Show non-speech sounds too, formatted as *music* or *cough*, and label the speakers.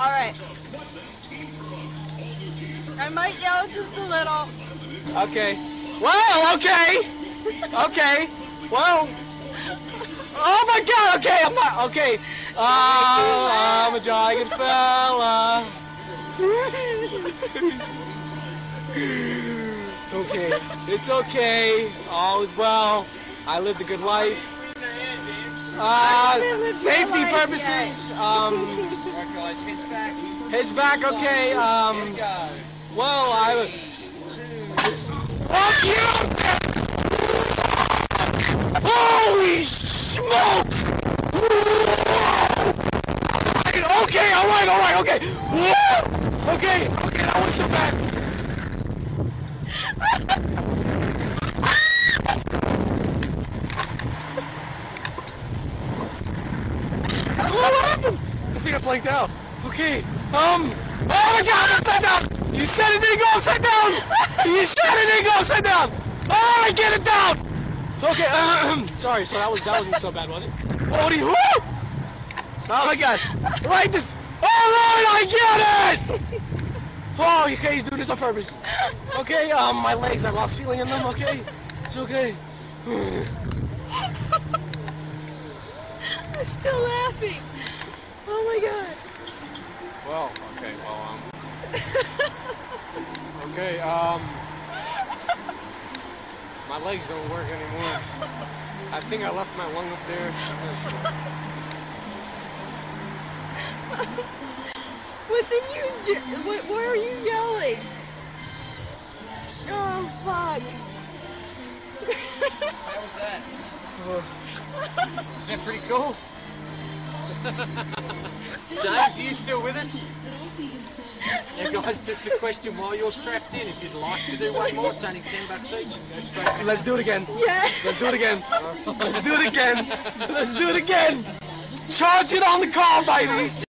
Speaker 1: All right. I might yell just a little.
Speaker 2: Okay. Well, okay. Okay. Well. Oh my god, okay, I'm not, okay. *laughs* Uh, I'm a dragon fella. *laughs* okay, it's okay. All is well. I lived a good life. Uh, safety purposes. Um,
Speaker 3: Right, heads back.
Speaker 2: okay. Um, well, I. Fuck you! Holy smokes! Okay, alright, alright, okay. Whoa! Okay, okay, that was so bad. Oh, what I think I blanked out. Okay, um, oh my god, upside down! You said it didn't go upside down! You said it didn't go upside down! Oh, I get it down! Okay, um, *clears throat* sorry, so that was that wasn't so bad, was it? Oh, what you? Oh my god! Right, this. Oh Lord, I get it! Oh, okay, he's doing this on purpose. Okay, um, my legs, I lost feeling in them. Okay, it's okay.
Speaker 1: I'm still laughing.
Speaker 2: Well, okay, well, um, *laughs* okay, um, my legs don't work anymore. I think I left my lung up there. I'm not sure.
Speaker 1: What's in you? What, why are you yelling? Oh fuck.
Speaker 3: How was that? Is that pretty cool? *laughs* James, are you still with us? Yeah, guys, just a question while you're strapped in. If you'd like to do one more, it's only 10 bucks each. Go straight back.
Speaker 2: Let's do it again.
Speaker 1: Yeah.
Speaker 2: Let's do it again. Let's do it again. Let's do it again. Charge it on the car, baby.